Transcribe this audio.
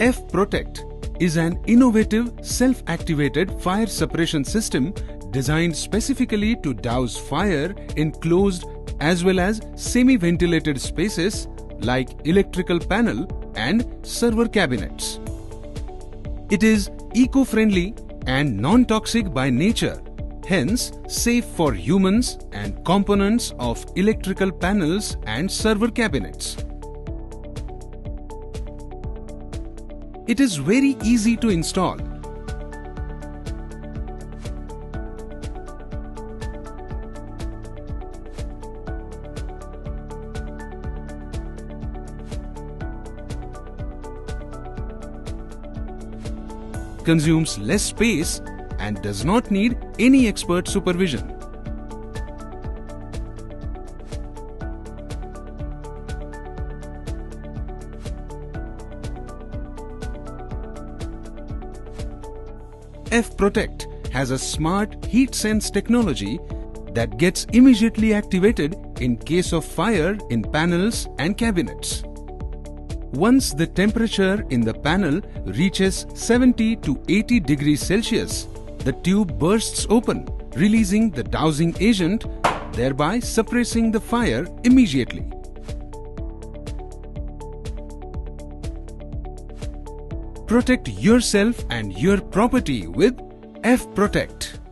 F-Protekkt is an innovative self-activated fire suppression system designed specifically to douse fire in closed as well as semi-ventilated spaces like electrical panel and server cabinets. It is eco-friendly and non-toxic by nature, hence safe for humans and components of electrical panels and server cabinets. It is very easy to install. Consumes less space and does not need any expert supervision. F-Protekkt has a smart heat sense technology that gets immediately activated in case of fire in panels and cabinets. Once the temperature in the panel reaches 70 to 80 degrees Celsius, the tube bursts open, releasing the dousing agent, thereby suppressing the fire immediately. Protect yourself and your property with F-Protekkt.